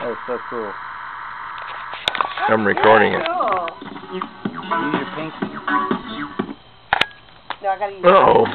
That so cool. That's I'm recording it. Cool. Use your pinky. No, I gotta use. Uh oh.